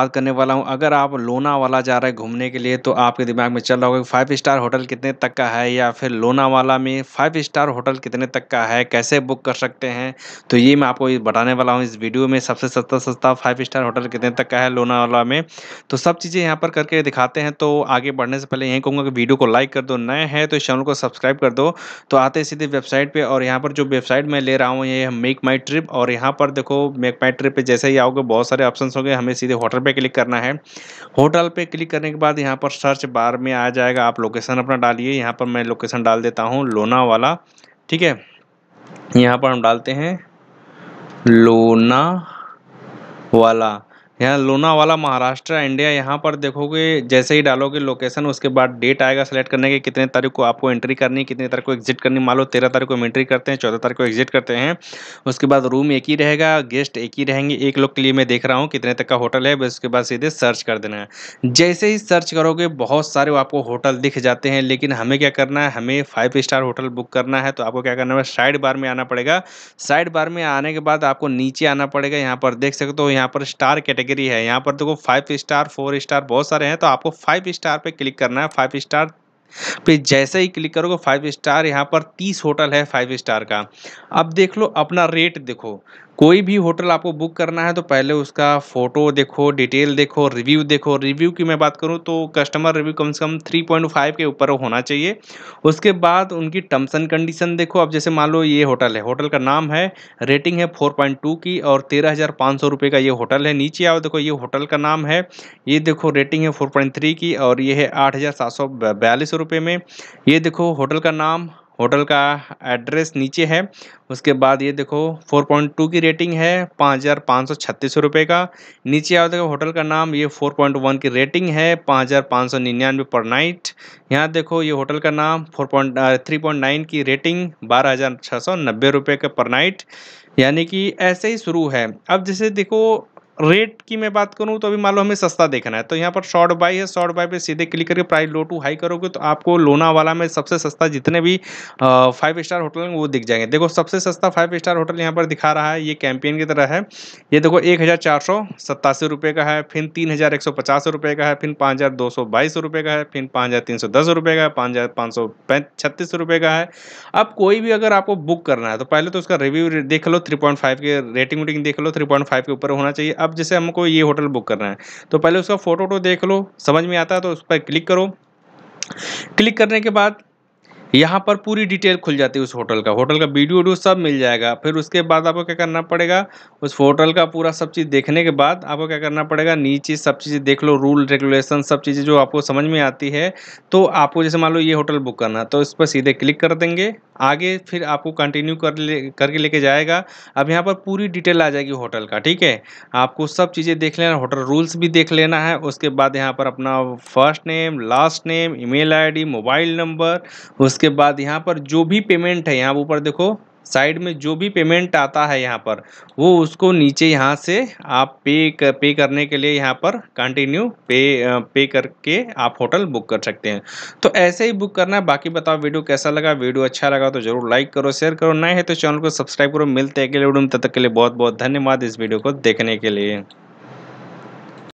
बात करने वाला हूँ। अगर आप लोनावाला जा रहे हैं घूमने के लिए तो आपके दिमाग में चल रहा होगा फाइव स्टार होटल कितने तक का है, या फिर लोनावाला में फाइव स्टार होटल कितने तक का है, कैसे बुक कर सकते हैं? तो ये मैं आपको बताने वाला हूँ इस वीडियो में। सबसे सस्ता सस्ता फाइव स्टार होटल कितने तक का है लोनावाला में? तो सब चीज़ें यहाँ पर करके दिखाते हैं। तो आगे बढ़ने से पहले यही कहूँगा कि वीडियो को लाइक कर दो। नए हैं तो चैनल को सब्सक्राइब कर दो। तो आते सीधे वेबसाइट पर और यहाँ पर जो वेबसाइट मैं ले रहा हूँ, ये मेक माई ट्रिप और यहाँ पर देखो मेक माई ट्रिप पर जैसे ही आओगे, बहुत सारे ऑप्शन होंगे। हमें सीधे होटल पे क्लिक करना है। होटल पे क्लिक करने के बाद यहाँ पर सर्च बार में आ जाएगा, आप लोकेशन अपना डालिए। यहाँ पर मैं लोकेशन डाल देता हूँ लोनावाला ठीक है? यहाँ पर हम डालते हैं, लोना वाला। यहाँ लोनावाला, महाराष्ट्र, इंडिया, यहाँ पर देखोगे, जैसे ही डालोगे लोकेशन उसके बाद डेट आएगा सेलेक्ट करने के, कितने तारीख को आपको एंट्री करनी, कितने तारीख को एग्जिट करनी, मान लो तेरह तारीख को हम एंट्री करते हैं, चौदह तारीख को एग्जिट करते हैं, उसके बाद रूम एक ही रहेगा गेस्ट एक ही रहेंगे, एक लोग के लिए मैं देख रहा हूँ, कितने तक का होटल है उसके बाद सीधे सर्च कर देना है। जैसे ही सर्च करोगे, बहुत सारे आपको होटल दिख जाते हैं, लेकिन हमें क्या करना है, हमें फाइव स्टार होटल बुक करना है तो आपको क्या करना है साइड बार में आना पड़ेगा। साइड बार में आने के बाद आपको नीचे आना पड़ेगा, यहाँ पर देख सकते हो, यहाँ पर स्टार कैटेगरी कैटेगरी है। यहाँ पर देखो फाइव स्टार फोर स्टार बहुत सारे हैं तो आपको फाइव स्टार पे क्लिक करना है। फाइव स्टार पे जैसे ही क्लिक करोगे फाइव स्टार यहाँ पर तीस होटल है फाइव स्टार का। अब देख लो अपना रेट देखो। कोई भी होटल आपको बुक करना है तो पहले उसका फ़ोटो देखो, डिटेल देखो, रिव्यू देखो। रिव्यू की मैं बात करूँ तो कस्टमर रिव्यू कम से कम 3.5 के ऊपर होना चाहिए। उसके बाद उनकी टर्म्स एंड कंडीशन देखो। अब जैसे मान लो ये होटल है, होटल का नाम है, रेटिंग है 4.2 की और तेरह हज़ार पाँच सौ रुपये का ये होटल है। नीचे आओ, देखो ये होटल का नाम है, ये देखो रेटिंग है फोर की और ये है आठ हज़ार सात सौ बयालीस रुपये में। ये देखो होटल का नाम होटल का एड्रेस नीचे है। उसके बाद ये देखो 4.2 की रेटिंग है, पाँच हज़ार पाँच सौ छत्तीस रुपये का। नीचे आओ, देखो होटल का नाम, ये 4.1 की रेटिंग है, पाँच हज़ार पाँच सौ निन्यानवे पर नाइट। यहाँ देखो, ये होटल का नाम, four point three point nine की रेटिंग, बारह हज़ार छः सौ नब्बे रुपये का पर नाइट। यानी कि ऐसे ही शुरू है। अब जैसे देखो रेट की मैं बात करूँ तो अभी मान लो हमें सस्ता देखना है तो यहाँ पर शॉर्ट बाई है शॉर्ट बाई पे सीधे क्लिक करके प्राइस लो टू हाई करोगे तो आपको लोनावाला में सबसे सस्ता जितने भी फाइव स्टार होटल हैं, वो दिख जाएँगे। देखो, सबसे सस्ता फाइव स्टार होटल यहाँ पर दिखा रहा है, ये कैंपियन की तरह है। ये देखो, एक हज़ार चार सौ सत्तासी रुपये का है, फिर तीन हज़ार एक सौ पचास रुपये का है, फिर पाँच हज़ार दो सौ बाईस रुपये का है, फिर पाँच हज़ार तीन सौ दस रुपये का है, पाँच हज़ार पाँच सौ छत्तीस रुपये का है। अब कोई भी अगर आपको बुक करना है तो पहले तो उसका रिव्यू देख लो थ्री पॉइंट फाइव के रेटिंग वेटिंग देख लो थ्री पॉइंट फाइव के ऊपर होना चाहिए। अब जैसे हमको ये होटल बुक करना है तो पहले उसका फ़ोटो वोटो देख लो, समझ में आता है तो उस पर क्लिक करो। क्लिक करने के बाद यहाँ पर पूरी डिटेल खुल जाती है उस होटल का। होटल का वीडियो वीडियो सब मिल जाएगा। फिर उसके बाद आपको क्या करना पड़ेगा, उस होटल का पूरा सब चीज़ देखने के बाद आपको क्या करना पड़ेगा, नीचे सब चीज़ें देख लो, रूल, रेगुलेशन, सब चीज़ें जो आपको समझ में आती है तो आपको जैसे मान लो ये होटल बुक करना तो इस पर सीधे क्लिक कर देंगे। आगे फिर आपको कंटिन्यू कर ले, करके लेके जाएगा। अब यहाँ पर पूरी डिटेल आ जाएगी होटल का, ठीक है? आपको सब चीज़ें देख लेना होटल रूल्स भी देख लेना है। उसके बाद यहाँ पर अपना first name last name email ID mobile number उसके बाद यहाँ पर जो भी पेमेंट है, यहाँ ऊपर देखो साइड में जो भी पेमेंट आता है यहाँ पर वो उसको नीचे यहाँ से आप पे कर, पे करने के लिए यहाँ पर कंटिन्यू पे पे करके आप होटल बुक कर सकते हैं। तो ऐसे ही बुक करना है। बाकी बताओ वीडियो कैसा लगा? वीडियो अच्छा लगा तो ज़रूर लाइक करो शेयर करो। नए है तो चैनल को सब्सक्राइब करो। मिलते हैं अगले वीडियो में। तब तक के लिए बहुत बहुत धन्यवाद इस वीडियो को देखने के लिए।